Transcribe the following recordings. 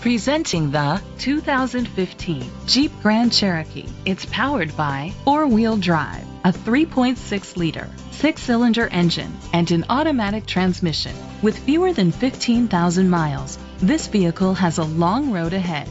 Presenting the 2015 Jeep Grand Cherokee. It's powered by four-wheel drive, a 3.6-liter six-cylinder engine, and an automatic transmission. With fewer than 15,000 miles, this vehicle has a long road ahead.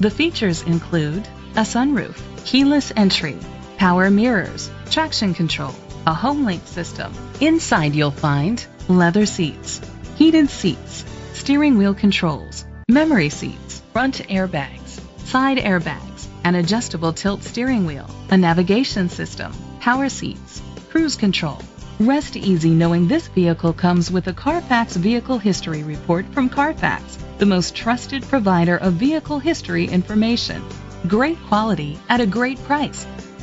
The features include a sunroof, keyless entry, power mirrors, traction control, a home link system. Inside you'll find leather seats, heated seats, steering wheel controls, memory seats, front airbags, side airbags, an adjustable tilt steering wheel, a navigation system, power seats, cruise control. Rest easy knowing this vehicle comes with a Carfax Vehicle History Report from Carfax, the most trusted provider of vehicle history information. Great quality at a great price.